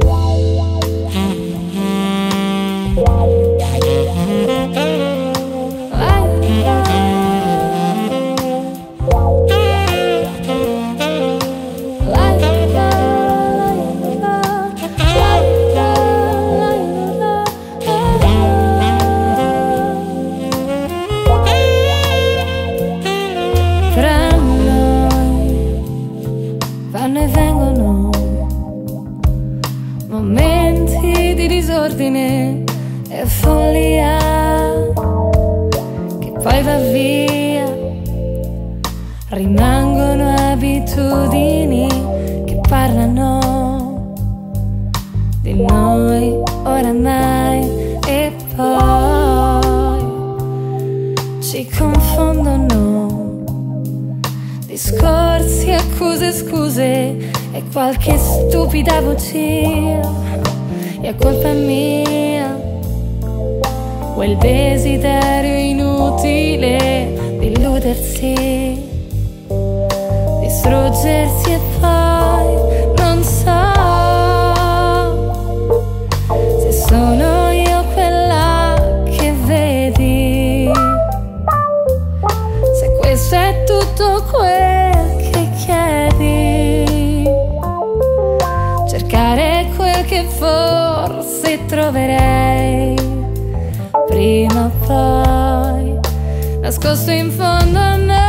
Bye. momenti di disordine e follia che poi va via, rimangono abitudini che parlano di noi oramai e poi ci confondono. Discorsi, accuse, scuse e qualche stupida bugia è colpa mia Quel desiderio inutile di illudersi Distruggersi e poi non so Se sono ritroverei prima o poi, nascosto in fondo a me.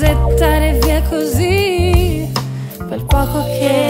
gettare via così quel poco che